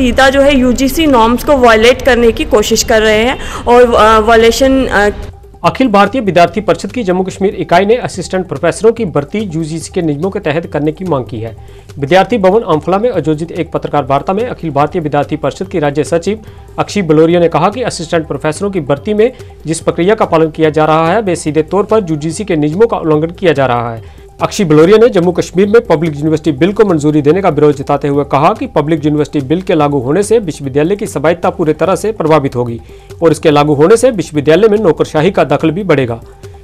सीधा जो है यूजीसी नॉर्म्स को वायलेट करने की कोशिश कर रहे हैं और वायलेशन अखिल भारतीय विद्यार्थी परिषद की जम्मू कश्मीर इकाई ने असिस्टेंट प्रोफेसरों की भर्ती यूजीसी के नियमों के तहत करने की मांग की है। विद्यार्थी भवन अम्फला में आयोजित एक पत्रकार वार्ता में अखिल भारतीय विद्यार्थी परिषद की राज्य सचिव अक्षी बलोरिया ने कहा कि असिस्टेंट प्रोफेसरों की भर्ती में जिस प्रक्रिया का पालन किया जा रहा है वे सीधे तौर पर यूजीसी के नियमों का उल्लंघन किया जा रहा है। अक्षी बलोरिया ने जम्मू कश्मीर में पब्लिक यूनिवर्सिटी बिल को मंजूरी देने का विरोध जताते हुए कहा कि पब्लिक यूनिवर्सिटी बिल के लागू होने से विश्वविद्यालय की सबायता पूरी तरह से प्रभावित होगी और इसके लागू होने से विश्वविद्यालय में नौकरशाही का दखल भी बढ़ेगा।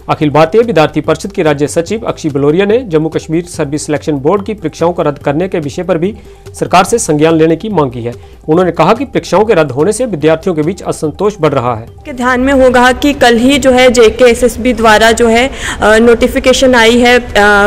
अखिल भारतीय विद्यार्थी परिषद की राज्य सचिव अक्षी बलोरिया ने Jammu Kashmir service selection board की परीक्षाओं को रद्द करने के विषय पर भी सरकार से संज्ञान लेने की मांग की है। उन्होंने कहा कि परीक्षाओं के रद्द होने से विद्यार्थियों के बीच असंतोष बढ़ रहा है। के ध्यान में होगा कि कल ही जो है जेके एसएसबी द्वारा जो है नोटिफिकेशन आई है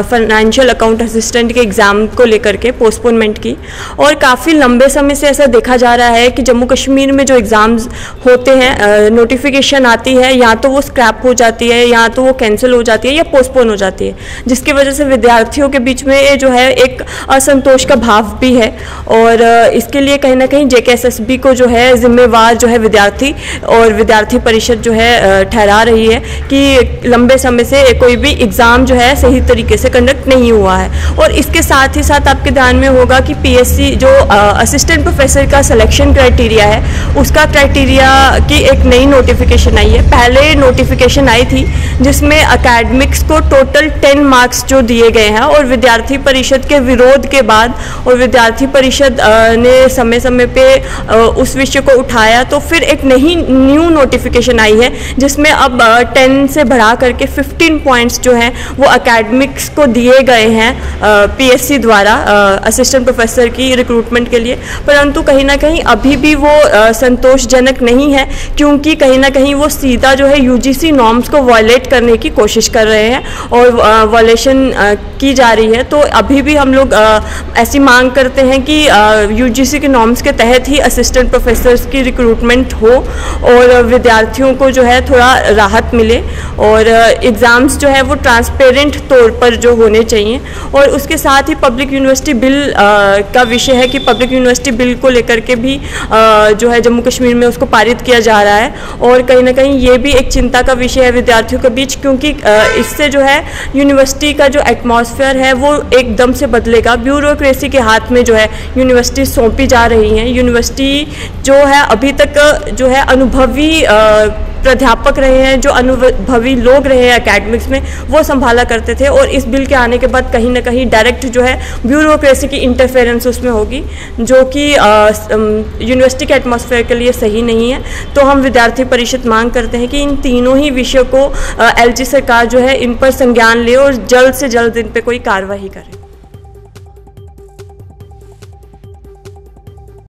फाइनेंशियल अकाउंट असिस्टेंट के एग्ज़ाम को लेकर के पोस्टपोनमेंट की। और काफ़ी लंबे समय से ऐसा देखा जा रहा है कि जम्मू कश्मीर में जो एग्ज़ाम्स होते हैं नोटिफिकेशन आती है, या तो वो स्क्रैप हो जाती है, या तो वो कैंसिल हो जाती है, या पोस्टपोन हो जाती है, जिसकी वजह से विद्यार्थियों के बीच में जो है एक असंतोष का भाव भी है। और इसके लिए कहीं ना कहीं जे को जो है जिम्मेवार जो है विद्यार्थी और विद्यार्थी परिषद जो है ठहरा रही है कि लंबे समय से कोई भी एग्ज़ाम जो है सही तरीके से कंडक्ट नहीं हुआ है। और इसके साथ ही साथ आपके ध्यान में होगा कि पीएससी जो असिस्टेंट प्रोफेसर का सिलेक्शन क्राइटेरिया है, उसका क्राइटेरिया की एक नई नोटिफिकेशन आई है। पहले नोटिफिकेशन आई थी जिसमें अकेडमिक्स को टोटल टेन मार्क्स जो दिए गए हैं और विद्यार्थी परिषद के विरोध के बाद और विद्यार्थी परिषद ने समय समय पे उस विषय को उठाया तो फिर एक नई न्यू नोटिफिकेशन आई है, जिसमें अब टेन से बढ़ा करके फिफ्टीन पॉइंट्स जो हैं, वो अकेडमिक्स को दिए गए हैं पीएससी द्वारा असिस्टेंट प्रोफेसर की रिक्रूटमेंट के लिए। परंतु कहीं ना कहीं अभी भी वो संतोषजनक नहीं है, क्योंकि कहीं ना कहीं वो सीधा जो है यूजीसी नॉर्म्स को वायलेट करने की कोशिश कर रहे हैं, और वॉलेशन की जा रही है तो अभी भी हम लोग ऐसी मांग करते हैं कि यूजीसी के नॉर्म्स के तहत ही असिस्टेंट प्रोफेसर्स की रिक्रूटमेंट हो और विद्यार्थियों को जो है थोड़ा राहत मिले और एग्ज़ाम्स जो है वो ट्रांसपेरेंट तौर पर जो होने चाहिए और उसके साथ ही पब्लिक यूनिवर्सिटी बिल आ, का विषय है कि पब्लिक यूनिवर्सिटी बिल को लेकर के भी आ, जो है जम्मू कश्मीर में उसको पारित किया जा रहा है और कहीं ना कहीं ये भी एक चिंता का विषय है विद्यार्थियों के बीच क्योंकि इससे जो है यूनिवर्सिटी का जो एटमॉस्फेयर है, वो एकदम से बदलेगा। ब्यूरोक्रेसी के हाथ में जो है यूनिवर्सिटी सौंपी जा रही हैं। यूनिवर्सिटी जो है, अभी तक जो है, अनुभवी प्राध्यापक रहे हैं, जो अनुभवी लोग रहे हैं अकेडमिक्स में, वो संभाला करते थे और इस बिल के आने के बाद कहीं ना कहीं डायरेक्ट जो है ब्यूरोक्रेसी की इंटरफेरेंस उसमें होगी, जो कि यूनिवर्सिटी के एटमोसफेयर के लिए सही नहीं है। तो हम विद्यार्थी परिषद मांग करते हैं कि इन तीनों ही विषयों को एल सरकार जो है इन पर संज्ञान ले और जल्द से जल्द इन पर कोई कार्रवाई करे।